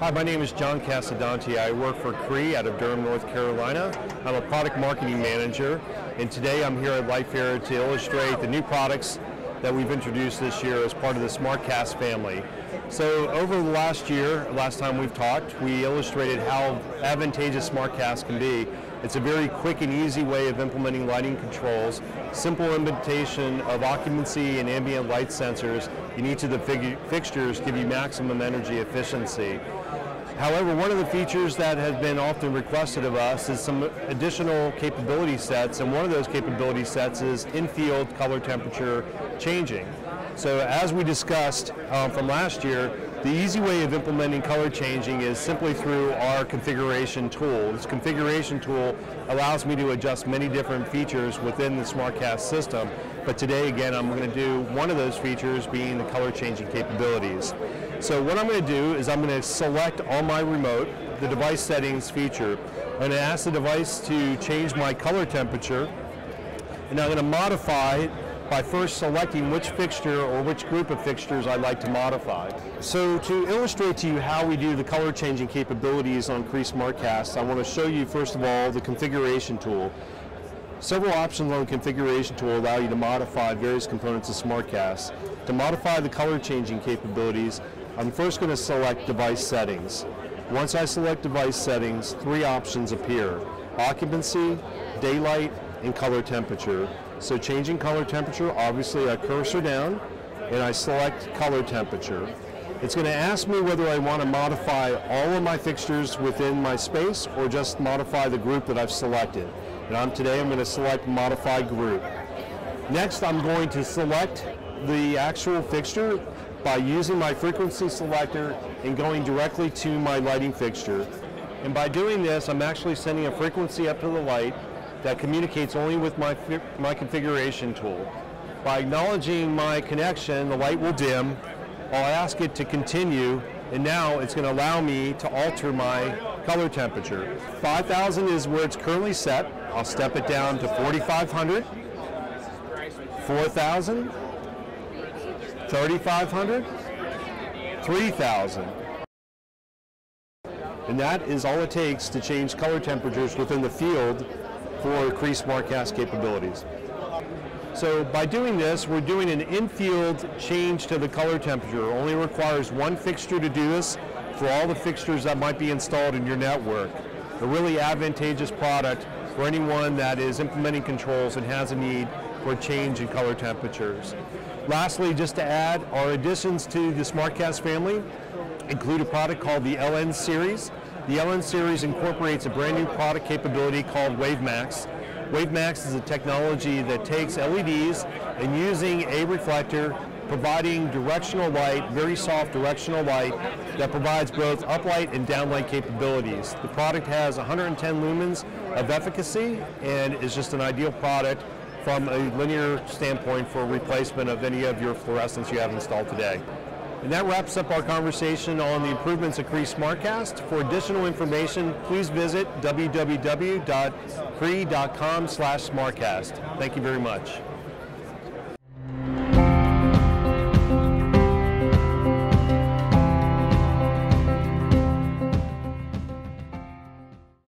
Hi, my name is John Casadonti. I work for Cree out of Durham, North Carolina. I'm a product marketing manager, and today I'm here at Lightfair to illustrate the new products that we've introduced this year as part of the SmartCast family. So over the last year, last time we've talked, we illustrated how advantageous SmartCast can be. It's a very quick and easy way of implementing lighting controls, simple implementation of occupancy and ambient light sensors in each of the fixtures give you maximum energy efficiency. However, one of the features that has been often requested of us is some additional capability sets, and one of those capability sets is in-field color temperature changing. So as we discussed um, from last year, the easy way of implementing color changing is simply through our configuration tool. This configuration tool allows me to adjust many different features within the SmartCast system, but today again I'm going to do one of those features being the color changing capabilities. So what I'm going to do is I'm going to select on my remote the device settings feature. I'm going to ask the device to change my color temperature and I'm going to modify by first selecting which fixture or which group of fixtures I'd like to modify. So to illustrate to you how we do the color changing capabilities on Cree SmartCast, I want to show you first of all the configuration tool. Several options on the configuration tool allow you to modify various components of SmartCast. To modify the color changing capabilities, I'm first going to select device settings. Once I select device settings, three options appear. Occupancy, daylight, and color temperature. So changing color temperature, obviously I cursor down and I select color temperature. It's going to ask me whether I want to modify all of my fixtures within my space or just modify the group that I've selected. And I'm, today I'm going to select modify group. Next I'm going to select the actual fixture by using my frequency selector and going directly to my lighting fixture. And by doing this I'm actually sending a frequency up to the light that communicates only with my, my configuration tool. By acknowledging my connection, the light will dim. I'll ask it to continue, and now it's going to allow me to alter my color temperature. 5,000 is where it's currently set. I'll step it down to 4,500, 4,000, 3,500, 3,000. And that is all it takes to change color temperatures within the field for increased SmartCast capabilities. So by doing this, we're doing an in-field change to the color temperature. It only requires one fixture to do this for all the fixtures that might be installed in your network. A really advantageous product for anyone that is implementing controls and has a need for change in color temperatures. Lastly, just to add, our additions to the SmartCast family include a product called the LN series. The LN series incorporates a brand new product capability called WaveMax. WaveMax is a technology that takes LEDs and using a reflector, providing directional light, very soft directional light, that provides both uplight and downlight capabilities. The product has 110 lumens of efficacy and is just an ideal product from a linear standpoint for replacement of any of your fluorescents you have installed today. And that wraps up our conversation on the improvements of Cree SmartCast. For additional information, please visit www.cree.com slash smartcast. Thank you very much.